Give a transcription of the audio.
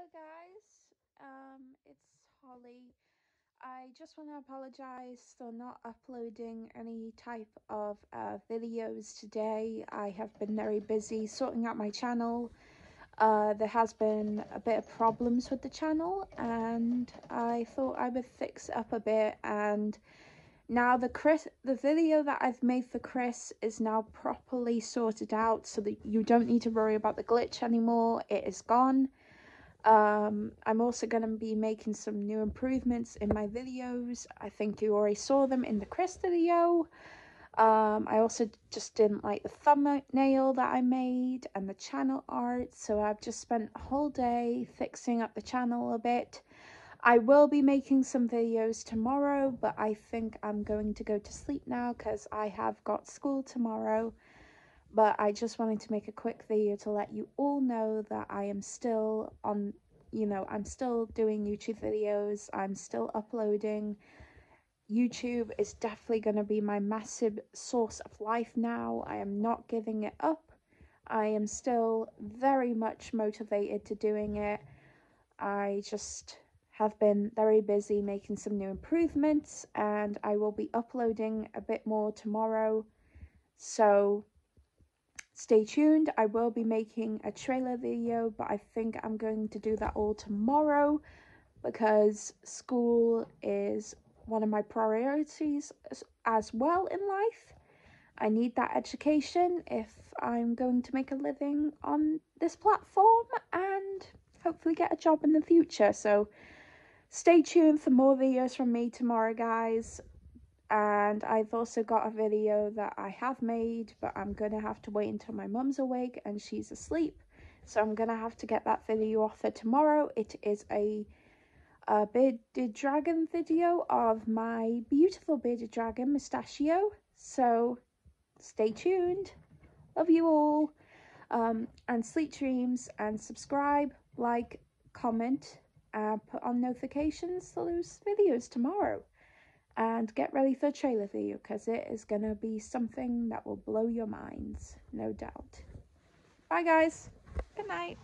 Hello guys, um, it's Holly. I just want to apologize for not uploading any type of uh, videos today. I have been very busy sorting out my channel. Uh, there has been a bit of problems with the channel and I thought I would fix up a bit and now the Chris the video that I've made for Chris is now properly sorted out so that you don't need to worry about the glitch anymore. It is gone. Um, I'm also going to be making some new improvements in my videos. I think you already saw them in the Chris video. Um, I also just didn't like the thumbnail that I made and the channel art, so I've just spent a whole day fixing up the channel a bit. I will be making some videos tomorrow, but I think I'm going to go to sleep now because I have got school tomorrow but I just wanted to make a quick video to let you all know that I am still on, you know, I'm still doing YouTube videos, I'm still uploading. YouTube is definitely going to be my massive source of life now. I am not giving it up. I am still very much motivated to doing it. I just have been very busy making some new improvements and I will be uploading a bit more tomorrow. So Stay tuned, I will be making a trailer video, but I think I'm going to do that all tomorrow because school is one of my priorities as well in life. I need that education if I'm going to make a living on this platform and hopefully get a job in the future. So stay tuned for more videos from me tomorrow, guys and I've also got a video that I have made but I'm gonna have to wait until my mum's awake and she's asleep. So I'm gonna have to get that video off for tomorrow. It is a, a bearded dragon video of my beautiful bearded dragon mustachio. So stay tuned. Love you all. Um, and sleep dreams and subscribe like comment and put on notifications for those videos tomorrow and get ready for the trailer you because it is going to be something that will blow your minds, no doubt. Bye guys. Good night.